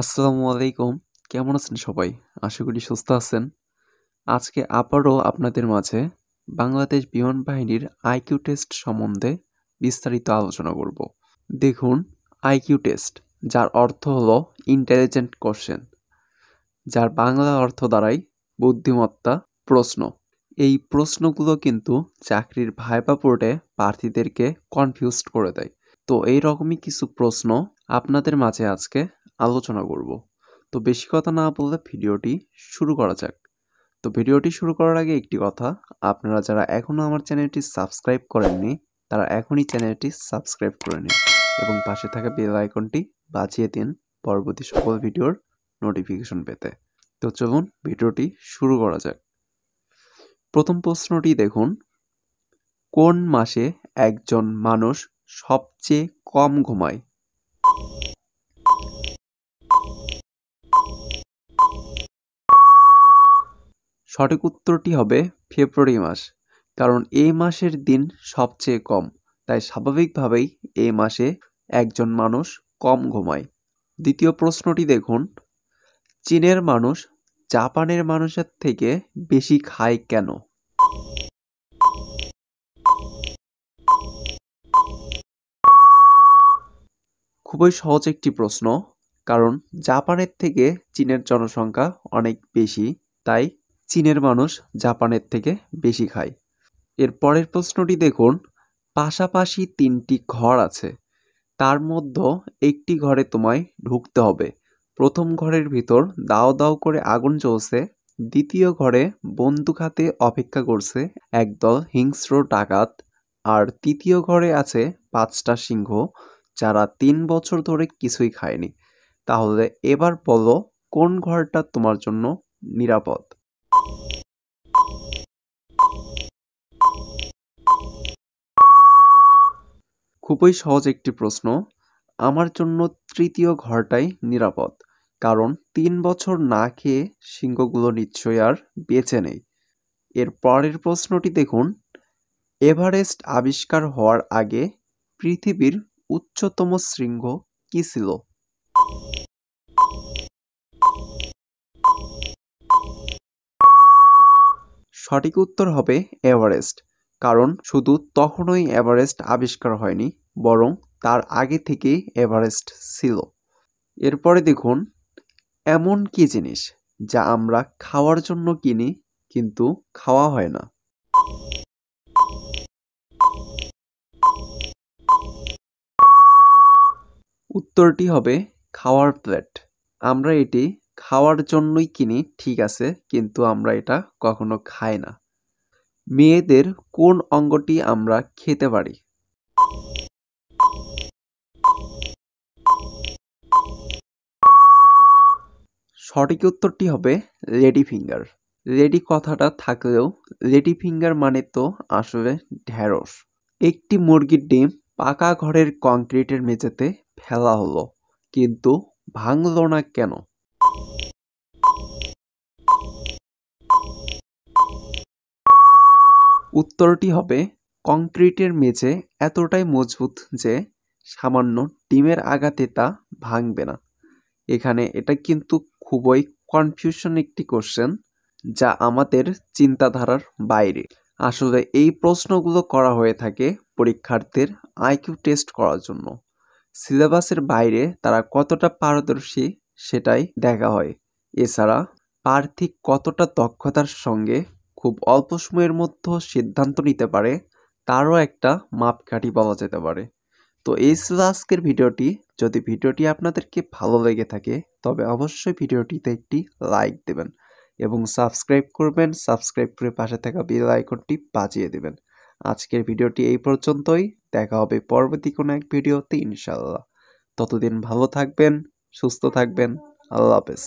আসসালামু আলাইকুম। কেমন আছেন সবাই? আশা করি সুস্থ আছেন। আজকে আবারও আপনাদের মাঝে বাংলাদেশ বিমান বাহিনীর আইকিউ টেস্ট সম্বন্ধে বিস্তারিত আলোচনা করব। দেখুন আইকিউ টেস্ট, যার অর্থ হলো ইন্টেলিজেন্ট কোশ্চেন যার বাংলা অর্থ দ্বারাই বুদ্ধিমত্তা প্রশ্ন। এই প্রশ্নগুলো কিন্তু চাকরির ভাইবা পোর্টে প্রার্থীদেরকে কনফিউজড করে দেয়। তো এই রকমই কিছু প্রশ্ন আপনাদের মাঝে আজকে আলোচনা করব। তো বেশি কথা না বললে ভিডিওটি শুরু করা যাক। তো ভিডিওটি শুরু করার আগে একটি কথা, আপনারা যারা এখনও আমার চ্যানেলটি সাবস্ক্রাইব করেননি, তারা এখনই চ্যানেলটি সাবস্ক্রাইব করে নিন এবং পাশে থাকা বেল আইকনটি বাজিয়ে দিন পরবর্তী সকল ভিডিওর নোটিফিকেশন পেতে। তো চলুন ভিডিওটি শুরু করা যাক। প্রথম প্রশ্নটি দেখুন, কোন মাসে একজন মানুষ সবচেয়ে কম ঘুমায়? সঠিক উত্তরটি হবে ফেব্রুয়ারি মাস, কারণ এই মাসের দিন সবচেয়ে কম। তাই স্বাভাবিকভাবেই এই মাসে একজন মানুষ কম ঘুমায়। দ্বিতীয় প্রশ্নটি দেখুন, চীনের মানুষ জাপানের মানুষের থেকে বেশি খায় কেন? খুবই সহজ একটি প্রশ্ন, কারণ জাপানের থেকে চীনের জনসংখ্যা অনেক বেশি, তাই চীনের মানুষ জাপানের থেকে বেশি খায়। এর পরের প্রশ্নটি দেখুন, পাশাপাশি তিনটি ঘর আছে। তার মধ্যে একটি ঘরে তোমায় ঢুকতে হবে। প্রথম ঘরের ভিতর দাও দাও করে আগুন জ্বলছে, দ্বিতীয় ঘরে বন্দুক হাতে অপেক্ষা করছে একদল হিংস্র ডাকাত, আর তৃতীয় ঘরে আছে পাঁচটা সিংহ, যারা তিন বছর ধরে কিছুই খায়নি। তাহলে এবার বলো, কোন ঘরটা তোমার জন্য নিরাপদ? খুবই সহজ একটি প্রশ্ন। আমার জন্য তৃতীয় ঘরটাই নিরাপদ, কারণ তিন বছর না খেয়ে সিংহগুলো নিশ্চয়ই আর বেঁচে নেই। এর পরের প্রশ্নটি দেখুন। এভারেস্ট আবিষ্কার হওয়ার আগে পৃথিবীর উচ্চতম শৃঙ্গ কী ছিল? সঠিক উত্তর হবে এভারেস্ট। কারণ শুধু তখনই এভারেস্ট আবিষ্কার হয়নি, বরং তার আগে থেকেই এভারেস্ট ছিল। এরপরে দেখুন, এমন কি জিনিস যা আমরা খাওয়ার জন্য কিনি কিন্তু খাওয়া হয় না? উত্তরটি হবে খাওয়ার প্লেট। আমরা এটি খাওয়ার জন্যই কিনি, ঠিক আছে, কিন্তু আমরা এটা কখনো খাই না। মেয়েদের কোন অঙ্গটি আমরা খেতে পারি? সঠিক উত্তরটি হবে লেডি ফিঙ্গার। লেডি কথাটা থাকলেও লেডি ফিঙ্গার মানে তো আসলে ঢ্যাঁড়স। একটি মুরগির ডিম পাকা ঘরের কংক্রিটের মেঝেতে ফেলা হলো, কিন্তু ভাঙল না কেন? উত্তরটি হবে, কংক্রিটের মেঝে এতটাই মজবুত যে সামান্য ডিমের আঘাতে তা ভাঙবে না। এখানে এটা কিন্তু খুবই কনফিউশন একটি কোশ্চেন যা আমাদের চিন্তাধারার বাইরে। আসলে এই প্রশ্নগুলো করা হয়ে থাকে পরীক্ষার্থীর আইকিউ টেস্ট করার জন্য। সিলেবাসের বাইরে তারা কতটা পারদর্শী সেটাই দেখা হয়। এছাড়া প্রার্থী কতটা দক্ষতার সঙ্গে খুব অল্প সময়ের মধ্যে সিদ্ধান্ত নিতে পারে, তারও একটা মাপকাঠি বলা যেতে পারে। তো এই ছিল আজকের ভিডিওটি। যদি ভিডিওটি আপনাদেরকে ভালো লেগে থাকে, তবে অবশ্যই ভিডিওটিতে একটি লাইক দেবেন এবং সাবস্ক্রাইব করবেন, সাবস্ক্রাইব করে পাশে থাকা বেল আইকনটি বাজিয়ে দেবেন। আজকের ভিডিওটি এই পর্যন্তই। দেখা হবে পরবর্তী কোনো এক ভিডিওতে ইনশাল্লাহ ততদিন ভালো থাকবেন, সুস্থ থাকবেন। আল্লাহ হাফেজ।